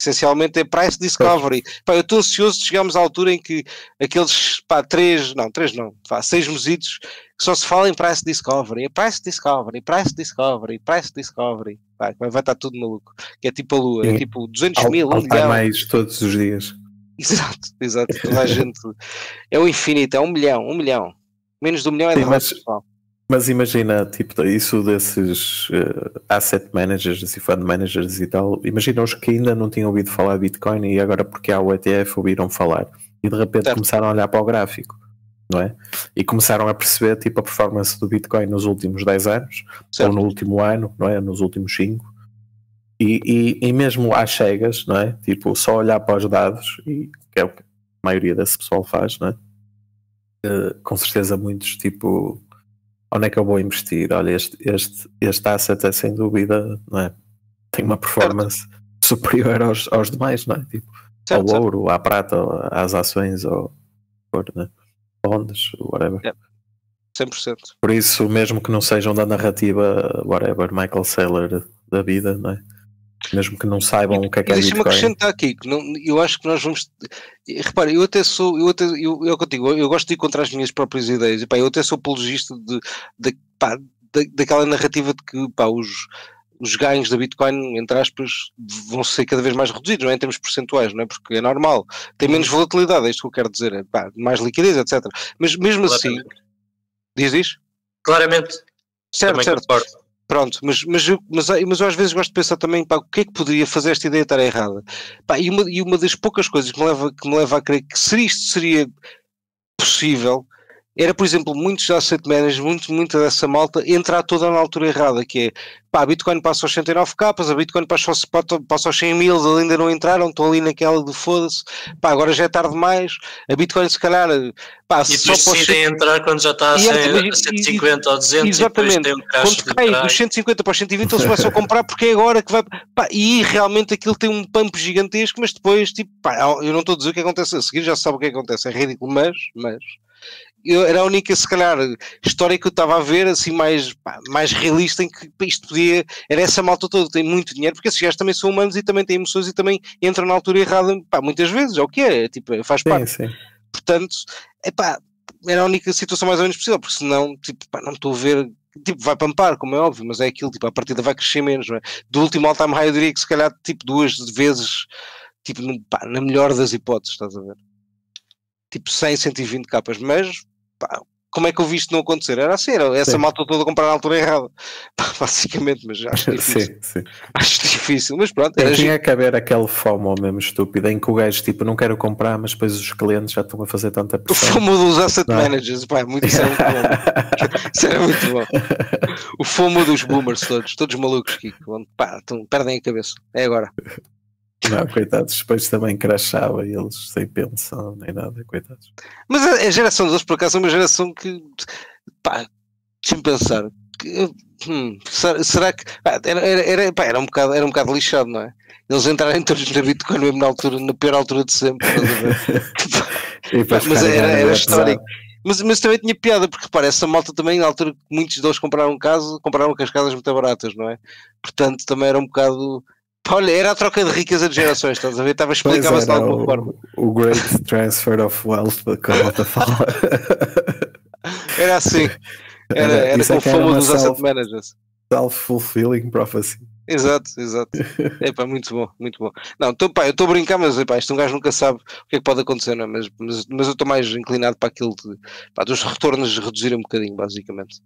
S2: Essencialmente é price discovery. Pá, eu estou ansioso de chegarmos à altura em que aqueles pá, três, não, três não, pá, seis mesitos que só se fala em price discovery, price discovery, price discovery, price discovery. Pá, vai estar tudo maluco. Que é tipo a lua, é tipo 200
S1: ao,
S2: mil,
S1: um milhão. mais todos os dias.
S2: Exato, exato. Toda a gente. É o infinito, é um milhão, um milhão. Menos de um milhão é
S1: Sim,
S2: mas,
S1: mas imagina, tipo, isso desses uh, asset managers e fund managers e tal, imagina os que ainda não tinham ouvido falar de Bitcoin e agora porque há o ETF ouviram falar e de repente certo. começaram a olhar para o gráfico, não é? E começaram a perceber, tipo, a performance do Bitcoin nos últimos 10 anos, certo. ou no último ano, não é? Nos últimos 5. E, e, e mesmo às cegas, não é? Tipo, só olhar para os dados, e que é o que a maioria desse pessoal faz, não é? Uh, com certeza muitos, tipo onde é que eu vou investir? Olha, este, este, este asset é sem dúvida, não é? Tem uma performance certo. superior aos, aos demais, não é? Tipo, certo, ao ouro, à prata, às ações, ou né? bonds, whatever.
S2: É. 100%.
S1: Por isso, mesmo que não sejam da narrativa, whatever, Michael Saylor da vida, não é? Mesmo que não saibam o que é que é Bitcoin.
S2: Deixa-me acrescentar aqui, que não, eu acho que nós vamos. Repare, eu até sou, eu até, eu, eu, contigo, eu gosto de ir contra as minhas próprias ideias, e, pá, eu até sou apologista de, de, pá, de, daquela narrativa de que pá, os, os ganhos da Bitcoin, entre aspas, vão ser cada vez mais reduzidos, não é? em termos percentuais, não é? Porque é normal, tem menos volatilidade, é isto que eu quero dizer, é, pá, mais liquidez, etc. Mas mesmo assim, diz isso?
S3: Claramente.
S2: Certo, Também certo. Concordo. Pronto, mas, mas, eu, mas, mas eu às vezes gosto de pensar também, pá, o que é que poderia fazer esta ideia estar errada? Pá, e, uma, e uma das poucas coisas que me leva, que me leva a crer que seria isto seria possível era, por exemplo, muitos asset managers, muito, muita dessa malta, entrar toda na altura errada, que é, pá, a Bitcoin passa aos 109 capas, a Bitcoin passa aos, passa aos 100 mil, ainda não entraram, estão ali naquela de foda-se, pá, agora já é tarde demais, a Bitcoin se calhar, pá,
S3: e só pode ser... entrar quando já está a, 100, a 150 ou 200
S2: exatamente, um quando cai dos 150 para os 120 eles começam a comprar porque é agora que vai, pá, e realmente aquilo tem um pump gigantesco, mas depois, tipo, pá, eu não estou a dizer o que acontece a seguir, já sabe o que acontece, é ridículo, mas, mas eu, era a única, se calhar, história que eu estava a ver, assim, mais, pá, mais realista, em que isto podia. Era essa malta toda, tem muito dinheiro, porque esses gajos também são humanos e também têm emoções e também entram na altura errada, pá, muitas vezes, é o que é, tipo, faz parte. Sim. Portanto, é pá, era a única situação mais ou menos possível, porque senão, tipo, pá, não estou a ver. Tipo, vai pampar, como é óbvio, mas é aquilo, tipo, a partida vai crescer menos, não é? Do último all-time high, eu diria que se calhar, tipo, duas vezes, tipo, pá, na melhor das hipóteses, estás a ver? Tipo, 100, 120 capas, mas pá, como é que eu vi isto não acontecer? Era assim, era essa sim. malta toda a comprar na altura errada, pá, basicamente, mas acho difícil. sim, sim. Acho difícil, mas pronto.
S1: Era tinha que haver aquele FOMO mesmo estúpido em que o gajo tipo não quero comprar, mas depois os clientes já estão a fazer tanta
S2: pressão. O FOMO dos asset não. É? managers, pá, muito, isso era muito bom. isso era muito bom. O FOMO dos boomers todos, todos malucos, Kiko, pá, estão, perdem a cabeça. É agora.
S1: Não, coitados, depois também crachava eles sem pensão nem nada, coitados.
S2: Mas a, a geração deles, por acaso, é uma geração que, pá, deixa-me pensar, que, hum, será que era, era, pá, era, um bocado, era um bocado lixado, não é? Eles entrarem todos na Bitcoin mesmo na altura, na pior altura de sempre. mas era, era histórico. Mas, mas também tinha piada, porque repara, essa malta também, na altura que muitos deles compraram casa, compraram com as casas muito baratas, não é? Portanto, também era um bocado. Olha, era a troca de riqueza de gerações, estás a ver? Estava explicava-se de alguma
S1: o,
S2: forma.
S1: O Great Transfer of Wealth, que a fala.
S2: Era assim. Era, era, era é o famoso dos asset managers.
S1: Self-fulfilling prophecy.
S2: Exato, exato. É pá, muito bom, muito bom. Não, tô, pá, eu estou a brincar, mas epá, isto um gajo nunca sabe o que é que pode acontecer, não é? mas, mas, mas eu estou mais inclinado para aquilo de, pá, dos retornos reduzirem um bocadinho, basicamente.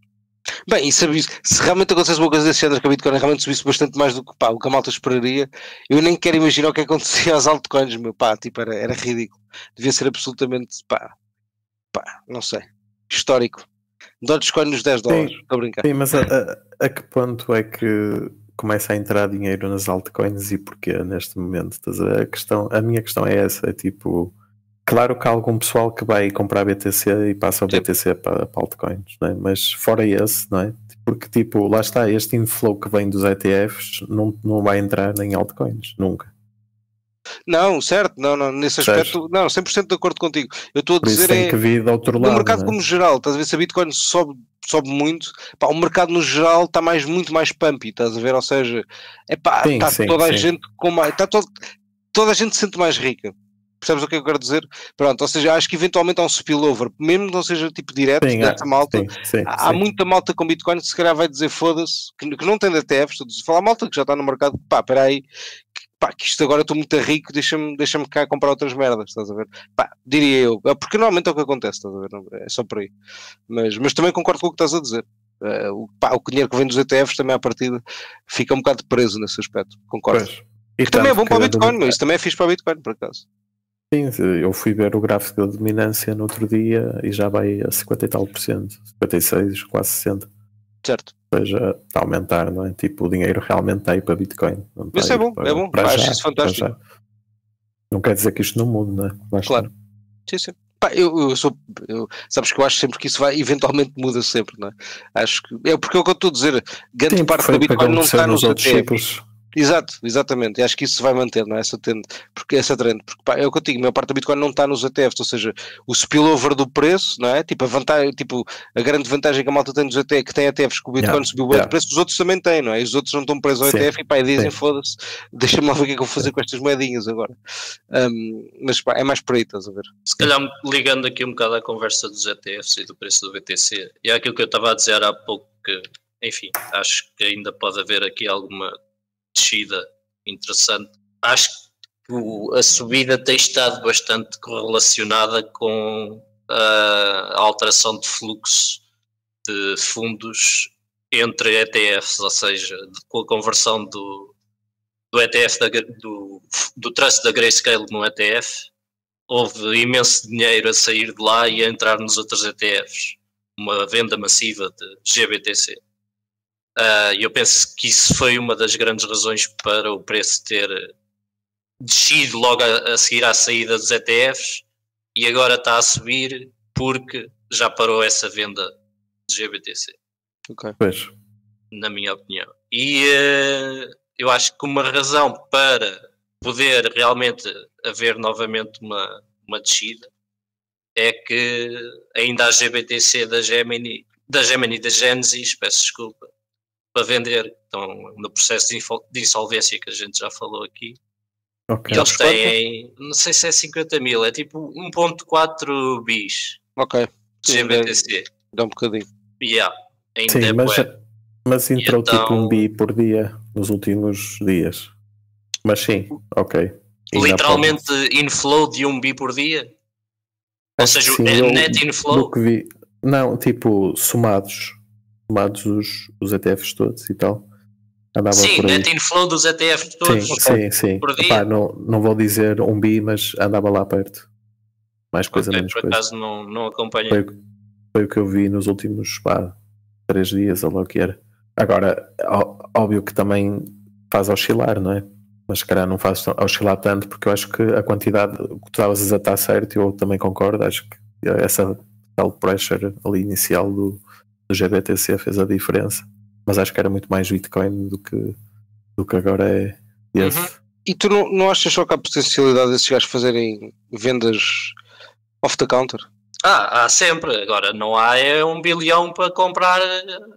S2: Bem, e sabe, se realmente acontecesse uma coisa desse género, que a Bitcoin realmente subisse bastante mais do que pá, o que a malta esperaria, eu nem quero imaginar o que acontecia às altcoins, meu pá, tipo, era, era ridículo. Devia ser absolutamente, pá, pá, não sei, histórico. Dogecoin nos 10 dólares, estou a brincar.
S1: Sim, mas a, a, a que ponto é que começa a entrar dinheiro nas altcoins e porquê neste momento? A, questão, a minha questão é essa, é tipo, claro que há algum pessoal que vai comprar BTC e passa o BTC para, para altcoins, é? mas fora esse, não é? Porque tipo, lá está, este inflow que vem dos ETFs não, não vai entrar em altcoins, nunca.
S2: Não, certo, não, não, nesse aspecto, não, 100% de acordo contigo. Eu estou a
S1: Por
S2: dizer
S1: é, que vir de outro lado,
S2: no mercado
S1: é?
S2: como geral, estás a ver se a Bitcoin sobe, sobe muito, pá, o mercado no geral está mais, muito mais pumpy, estás a ver, ou seja, é pá, está toda a sim. gente com mais, está todo, toda a gente se sente mais rica. Percebes o que eu quero dizer? Pronto, ou seja, acho que eventualmente há um spillover, mesmo que não seja tipo direto sim, dessa malta. Sim, sim, há muita malta com Bitcoin que se calhar vai dizer foda-se, que, que, não tem ETFs, falar malta que já está no mercado, pá, espera aí, pá, que isto agora estou muito rico, deixa-me deixa cá comprar outras merdas, estás a ver? Pá, diria eu, é porque normalmente é o que acontece, estás a ver? É só por aí. Mas, mas também concordo com o que estás a dizer. Uh, o, pá, o dinheiro que vem dos ETFs também à partida fica um bocado preso nesse aspecto, concordo. Pois. E também é bom para o Bitcoin, mas isso também é fixe para o Bitcoin, por acaso.
S1: Sim, eu fui ver o gráfico da dominância no outro dia e já vai a 50 e tal por cento, 56, quase 60.
S2: Certo.
S1: Ou seja, está a aumentar, não é? Tipo, o dinheiro realmente está aí para Bitcoin.
S2: Isso é bom, para, é bom. Para Acho já, isso fantástico.
S1: Não quer dizer que isto não mude, não é?
S2: Claro. Sim, sim. Pá, eu, eu sou. Eu, sabes que eu acho sempre que isso vai, eventualmente muda sempre, não é? Acho que. É porque é o que eu estou a dizer. Grande sim, parte da Bitcoin não está nos outros ciclos. Exato, exatamente. E acho que isso se vai manter, não é? Essa trend, porque essa trend, porque pá, é o que eu digo, a maior parte da Bitcoin não está nos ETFs, ou seja, o spillover do preço, não é? Tipo, a vantagem, tipo, a grande vantagem que a malta tem nos ETFs, que tem ETFs que o Bitcoin yeah, subiu yeah. de preço, os outros também têm, não é? E os outros não estão presos ao sim, ETF e pá, e dizem, foda-se, deixa-me lá ver o que é que eu vou fazer com estas moedinhas agora. Um, mas pá, é mais por aí, estás a ver?
S3: Se calhar ligando aqui um bocado à conversa dos ETFs e do preço do BTC, e é aquilo que eu estava a dizer há pouco que, enfim, acho que ainda pode haver aqui alguma descida interessante. Acho que a subida tem estado bastante correlacionada com a alteração de fluxo de fundos entre ETFs, ou seja, com a conversão do, do ETF da, do, do trust da Grayscale no ETF, houve imenso dinheiro a sair de lá e a entrar nos outros ETFs. Uma venda massiva de GBTC. Uh, eu penso que isso foi uma das grandes razões para o preço ter descido logo a, a seguir à saída dos ETFs e agora está a subir porque já parou essa venda de GBTC.
S1: Ok. Pois.
S3: Na minha opinião. E uh, eu acho que uma razão para poder realmente haver novamente uma, uma descida é que ainda há GBTC da Gemini, da Gemini da Genesis, peço desculpa, para vender, estão no processo de insolvência que a gente já falou aqui. Okay. E eles têm, não sei se é 50 mil, é tipo 1.4 bis.
S2: Ok.
S3: GBTC.
S2: Dá um bocadinho.
S3: Yeah,
S1: ainda Sim, é mas, mas entrou então, tipo um bi por dia nos últimos dias. Mas sim, ok.
S3: Literalmente inflow de um bi por dia? Ou seja, sim, é net inflow?
S1: Não, tipo, somados tomados os, os ETFs todos e tal.
S3: Andava sim, net inflow dos ETFs todos.
S1: Sim, sim, sim. Por dia. Epá, não, não vou dizer um bi, mas andava lá perto. Mais coisa, okay, menos
S3: por
S1: coisa.
S3: acaso não, não acompanhei.
S1: Foi, foi, o que eu vi nos últimos pá, três dias, ou lá o que era. Agora, óbvio que também faz oscilar, não é? Mas se calhar não faz oscilar tanto, porque eu acho que a quantidade que tu estavas a está certo, eu também concordo. Acho que essa tal pressure ali inicial do, do GBTC fez a diferença. mas acho que era muito mais Bitcoin do que, do que agora é esse.
S2: Uhum. E tu não, não achas só que há potencialidade desses gajos fazerem vendas off the counter?
S3: Ah, há sempre. Agora, não há é um bilhão para comprar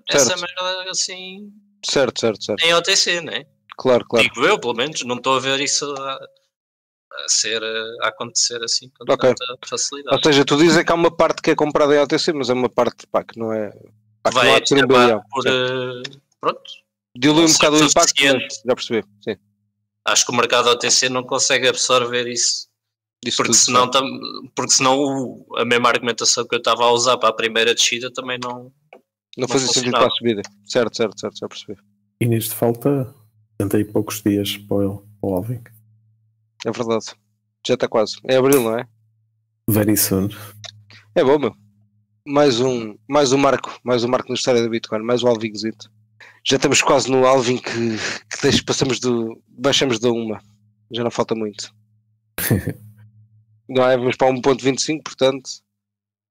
S3: essa merda assim.
S2: Certo, certo, certo.
S3: Em OTC, né?
S2: Claro, claro.
S3: Digo eu, pelo menos, não estou a ver isso a, a ser, a acontecer assim com
S2: Ok.
S3: tanta facilidade.
S2: Ou seja, tu dizes que há uma parte que é comprada em OTC, mas é uma parte pá, que não é. Pá, não
S3: Vai acabar por. eh, pronto.
S2: Dilui um bocado o impacto, já percebi. Sim.
S3: Acho que o mercado OTC não consegue absorver isso.
S2: Isso
S3: Porque
S2: tudo,
S3: senão, tam, porque senão o- a mesma argumentação que eu estava a usar para a primeira descida também não.
S2: Não fazia sentido para a subida. Certo, certo, certo, já percebi.
S1: E nisto falta 70 e poucos dias para o, para o Alvin.
S2: É verdade. Já está quase. É abril, não é?
S1: Very soon.
S2: É bom, meu. Mais um, mais um marco, mais um marco na história da Bitcoin, mais um Alvingzito. Já estamos quase no Alvin que, que deixa- passamos do. baixamos da uma. Já não falta muito. não é? Vamos para 1.25, portanto,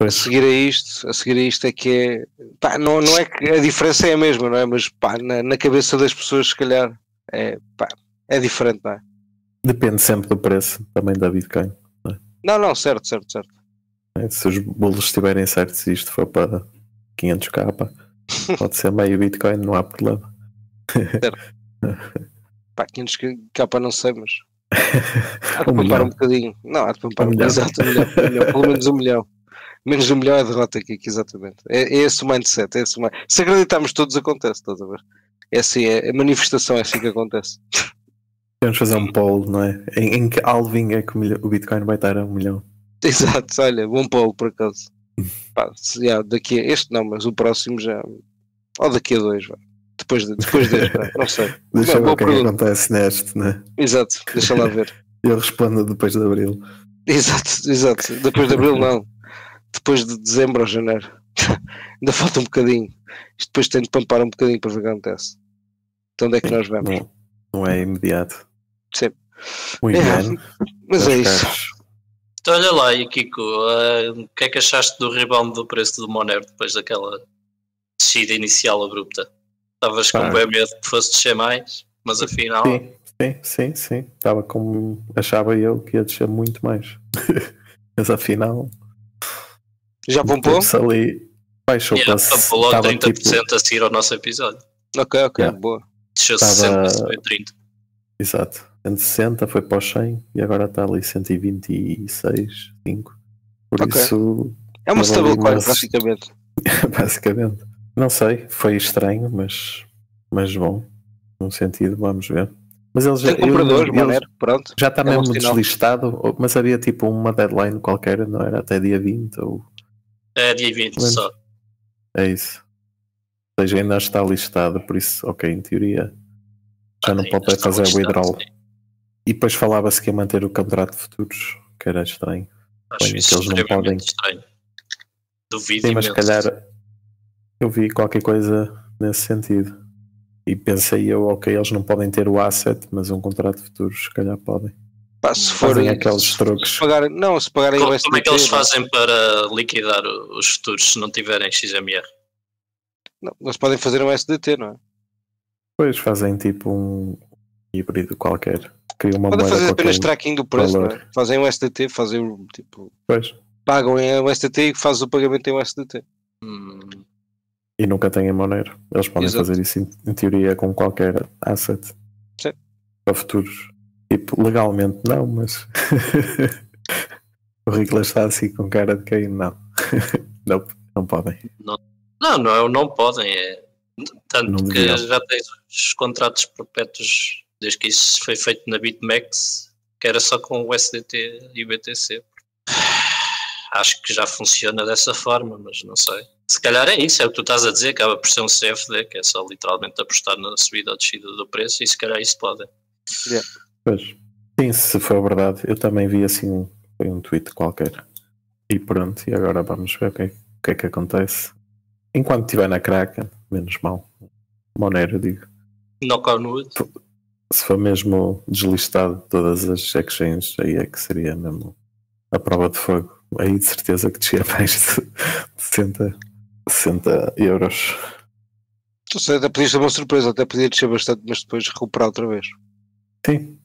S2: a seguir a isto, a seguir a isto é que é. Pá, não, não é que a diferença é a mesma, não é? Mas pá, na, na cabeça das pessoas, se calhar, é, pá, é diferente, não é?
S1: depende sempre do preço também da Bitcoin.
S2: Não, não, certo, certo, certo.
S1: Né? Se os bolos estiverem certos e isto for para 500k, pá, pode ser meio Bitcoin, não há problema.
S2: Pá, 500 capa não sei, mas. Há de
S1: Um
S2: poupar um bocadinho. Não, há de poupar
S1: Um
S2: um
S1: milhão.
S2: Exato, um milhão, um milhão, Pelo menos um milhão. Menos de um milhão é derrota aqui, exatamente. É, é esse o mindset. É esse o mind- Se acreditarmos todos, acontece, estás a ver? É assim, é, a manifestação é assim que acontece.
S1: Podemos fazer um poll, não é? Em, em que Alvin é que o, milho- o Bitcoin vai estar a um milhão?
S2: Exato, olha, bom polo por acaso. Pá, se, já, daqui a este não, mas o próximo já. Ou daqui a dois, vá. Depois, de, depois deste, vá, não sei.
S1: Deixa ver o que é acontece neste, né?
S2: Exato, deixa lá ver.
S1: Eu respondo depois de abril.
S2: Exato, exato. Depois de abril, não. Depois de dezembro ou janeiro. Ainda falta um bocadinho. Isto depois tem de pampar um bocadinho para ver o que acontece. Então onde é que nós vamos?
S1: Não, não é imediato.
S2: Sim.
S1: O
S2: É,
S1: inverno.
S2: Mas é isso.
S3: Então, olha lá, e Kiko, ah, o que é que achaste do rebound do preço do Monero depois daquela descida inicial abrupta? Estavas com bem medo que fosse descer mais, mas afinal.
S1: Sim, sim, sim, sim. Estava como achava eu que ia descer muito mais. Mas afinal,
S2: Já pompou?
S1: ali, baixou
S3: Yeah,
S1: para
S3: tapou logo
S1: estava
S3: 30%
S1: tipo,
S3: a seguir ao nosso episódio.
S2: Ok, ok,
S1: Yeah.
S2: boa.
S3: Desceu
S1: Tava-
S3: 60, subiu 30.
S1: exato, 160, foi para os 100 e agora está ali 126, 5. Por
S2: Ok.
S1: isso,
S2: É uma
S1: Mas
S2: stablecoin, praticamente.
S1: basicamente, não sei, foi estranho, mas, mas bom, num sentido, vamos ver. Mas eles já,
S2: Tem compradores,
S1: eu- eles-
S2: Monero, pronto.
S1: já está
S2: É
S1: mesmo deslistado, mas havia tipo uma deadline qualquer, não era até dia 20 ou
S3: É dia 20
S1: Menos.
S3: só.
S1: É isso. Ou seja, ainda está listado, por isso, ok, em teoria já não
S3: Ah,
S1: pode
S3: ainda está
S1: fazer o withdrawal.
S3: sim.
S1: E depois falava-se que ia manter o contrato de futuros, que era estranho.
S3: Acho
S1: Bem,
S3: isso
S1: que eles não podem.
S3: estranho. Duvido
S1: Sim, mas se
S3: imenso.
S1: calhar eu vi qualquer coisa nesse sentido. E pensei eu, ok, eles não podem ter o asset, mas um contrato de futuros, se calhar podem.
S2: Pá, se for.
S1: Fazem aqueles truques.
S2: se pagarem, não, se pagarem
S3: Como,
S2: o
S3: como é que eles
S2: SDT, não.
S3: fazem para liquidar os futuros se não tiverem XMR?
S2: Não, eles podem fazer um SDT, não é?
S1: Depois fazem tipo um híbrido qualquer. Criam uma
S2: Podem fazer apenas tracking do preço, não
S1: valor.
S2: é? Fazem um SDT, fazem o tipo.
S1: Pois.
S2: Pagam em um SDT e fazem o pagamento em um SDT.
S3: Hum,
S1: E nunca têm Monero. Eles podem
S2: Exato.
S1: fazer isso em, em teoria com qualquer asset.
S2: Sim.
S1: Para futuros. Tipo, legalmente não, mas o Rickler está assim com cara de quem não. não, não podem.
S3: não, não, é o não podem. É, tanto
S1: Não
S3: que já tens os contratos perpétuos desde que isso foi feito na BitMEX, que era só com o SDT e o BTC. Acho que já funciona dessa forma, mas não sei. Se calhar é isso, é o que tu estás a dizer, acaba por ser um CFD, que é só literalmente apostar na subida ou descida do preço, e se calhar isso pode.
S1: Pois. Sim, se for verdade, eu também vi assim um, foi um tweet qualquer. E pronto, e agora vamos ver o que é, o que, é que acontece. Enquanto estiver na Kraken, menos mal. Monero, digo.
S3: Knock on wood.
S1: Se for mesmo deslistado de todas as exchanges, aí é que seria mesmo a prova de fogo. Aí de certeza que descia mais de 60, 60 euros.
S2: Não sei, até podia ser uma surpresa, até podia descer bastante, mas depois recuperar outra vez.
S1: Sim,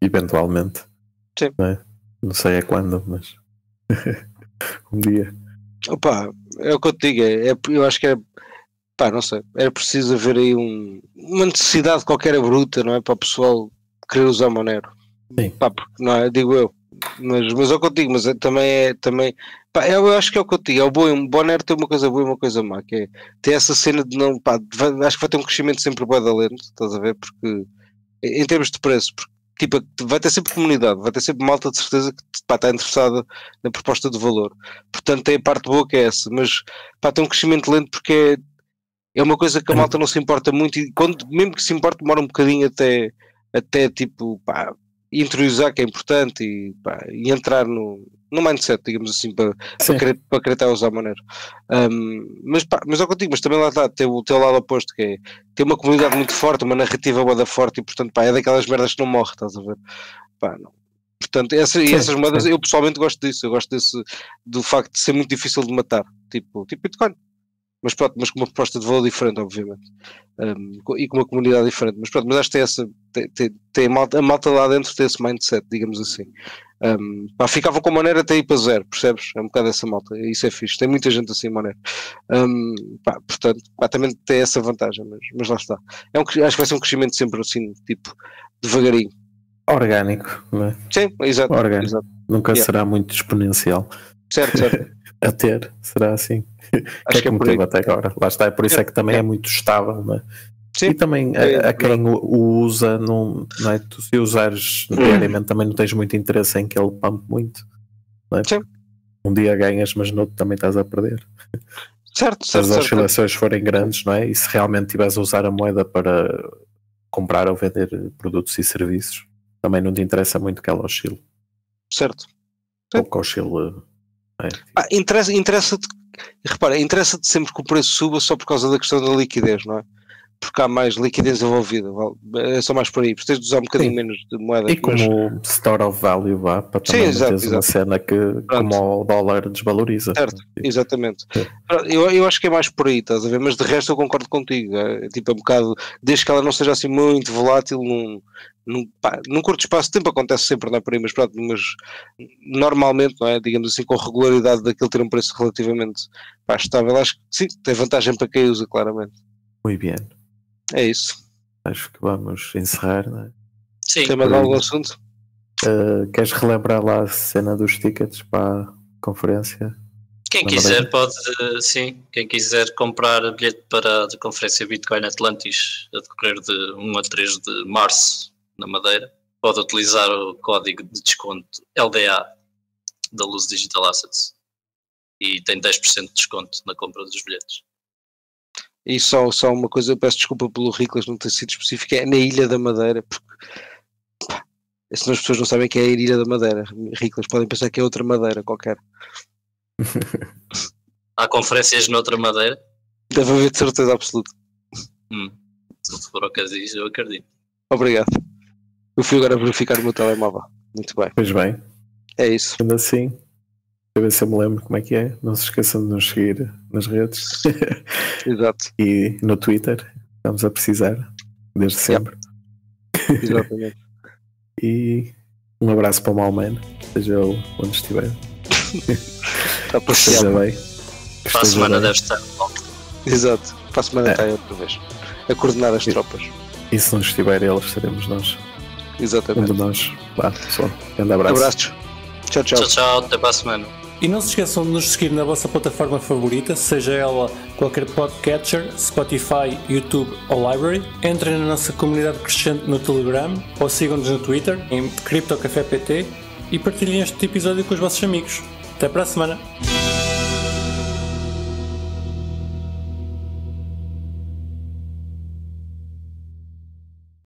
S1: eventualmente.
S2: Sim.
S1: Não, é? não sei a quando, mas um dia.
S2: Opa, é o que eu te digo, é, é- eu acho que é pá, não sei, era preciso haver aí um, uma necessidade qualquer bruta, não é? Para o pessoal querer usar Monero.
S1: Sim.
S2: Pá, porque, não é? Digo eu. Mas, mas é o que eu digo, mas é- também é. Também, pá, eu acho que é o que eu digo. É o bom, o Bonero tem uma coisa boa e uma coisa má, que é ter essa cena de não. Pá, vai- acho que vai ter um crescimento sempre bué da lento, estás a ver? Porque em em termos de preço, porque, tipo, vai ter sempre comunidade, vai ter sempre malta de certeza que pá, está interessada na proposta de valor. Portanto, tem a parte boa que é essa, mas pá, tem um crescimento lento porque é, é uma coisa que a malta não se importa muito e quando, mesmo que se importe, demora um bocadinho até, até tipo, pá, interiorizar que é importante e, pá, e entrar no, no mindset, digamos assim, para, para, querer, para querer estar a usar a maneira. Um, mas, pá, mas o que eu digo, mas também lá está, tem o teu lado oposto, que é tem uma comunidade muito forte, uma narrativa boa forte e, portanto, pá, é daquelas merdas que não morre, estás a ver? Pá, não. Portanto, essa, e
S1: Sim,
S2: essas moedas,
S1: sim.
S2: eu pessoalmente gosto disso, eu gosto desse, do facto de ser muito difícil de matar, tipo, tipo Bitcoin. Mas pronto, mas com uma proposta de valor diferente, obviamente. Um, e com uma comunidade diferente. Mas pronto, mas acho que tem essa, tem, tem, tem a, malta, a malta lá dentro tem esse mindset, digamos assim. Um, pá, ficava com maneira até ir para zero, percebes? É um bocado essa malta, isso é fixe. Tem muita gente assim, maneira. Um, pá, portanto, pá, também tem essa vantagem, mas, mas lá está. É um, acho que vai ser um crescimento sempre assim, tipo, devagarinho.
S1: Orgânico, não é?
S2: Sim, exato.
S1: Orgânico.
S2: exato.
S1: Nunca
S2: Yeah.
S1: será muito exponencial.
S2: Certo, certo.
S1: A ter, será assim. que
S2: Acho
S1: é
S2: que é por aí.
S1: até agora. Lá está, é por isso é que também é muito estável, não é?
S2: Sim.
S1: E também
S2: É,
S1: a, a quem o, o usa, não, não é? Tu se usares diariamente também não tens muito interesse em que ele pumpe muito. Não é?
S2: Sim.
S1: Um dia ganhas, mas no outro também estás a perder.
S2: Certo,
S1: Se
S2: certo,
S1: as
S2: certo.
S1: oscilações forem grandes, não é? E se realmente estiveres a usar a moeda para comprar ou vender produtos e serviços, também não te interessa muito que ela oscile.
S2: certo.
S1: Ou que oscile.
S2: Ah, interessa, interessa-te, repara, interessa-te sempre que o preço suba só por causa da questão da liquidez, não é? Porque há mais liquidez envolvida, é só mais por aí, tens de usar um bocadinho
S1: Sim.
S2: menos de moeda.
S1: E
S2: mas-
S1: como store of value vá, para
S2: Sim,
S1: também
S2: exato,
S1: teres uma
S2: exato.
S1: cena que como o dólar desvaloriza.
S2: Certo. Exatamente. Eu, eu acho que é mais por aí, estás a ver? Mas de resto eu concordo contigo. É, tipo, é um bocado, desde que ela não seja assim muito volátil, num, num, pá, num curto espaço de tempo acontece sempre, não é por aí, mas pronto, mas normalmente, não é? Digamos assim, com regularidade daquilo ter um preço relativamente pá, estável, acho que sim, tem vantagem para quem usa, claramente.
S1: Muito bem.
S2: É isso.
S1: Acho que vamos encerrar. Não é?
S3: Sim,
S2: Tem mais algum assunto?
S1: Uh, queres relembrar lá a cena dos tickets para a conferência?
S3: quem quiser pode, eh, sim, quem quiser comprar bilhete para a conferência Bitcoin Atlantis a decorrer de 1 a 3 de março na Madeira, pode utilizar o código de desconto LDA da Luz Digital Assets e tem 10% de desconto na compra dos bilhetes.
S2: E só, só uma coisa, eu peço desculpa pelo Riclas não ter sido específico, é na Ilha da Madeira, porque pá, senão as pessoas não sabem que é a Ilha da Madeira. Riclas podem pensar que é outra Madeira qualquer.
S3: Há conferências noutra Madeira?
S2: Deve haver de certeza absoluta.
S3: Hum, se for o que diz, eu acredito.
S2: Obrigado. Eu fui agora verificar o meu telemóvel. Muito bem.
S1: Pois bem,
S2: É isso.
S1: sendo assim, eu ver se eu me lembro como é que é. Não se esqueçam de nos seguir nas redes
S2: Exato.
S1: e no Twitter. Estamos a precisar, desde sempre.
S2: Exatamente.
S1: E um abraço para o Malman, seja ele onde estiver.
S2: Está
S1: Que esteja bem. Que
S3: Para a semana
S1: bem.
S3: deve estar de volta.
S2: Exato. Para a semana
S1: É.
S2: está aí outra vez. A coordenar as
S1: E-
S2: tropas.
S1: E se não estiver ele, estaremos nós. Um
S2: Exatamente.
S1: de nós. Vá, pessoal. Grande abraço.
S2: Abraços. Tchau, tchau.
S3: Tchau, tchau, até para a semana.
S4: E não se esqueçam de nos seguir na vossa plataforma favorita, seja ela qualquer podcatcher, Spotify, YouTube ou Library. Entrem na nossa comunidade crescente no Telegram ou sigam-nos no Twitter em CryptoCafépt e partilhem este episódio com os vossos amigos. Até para a semana!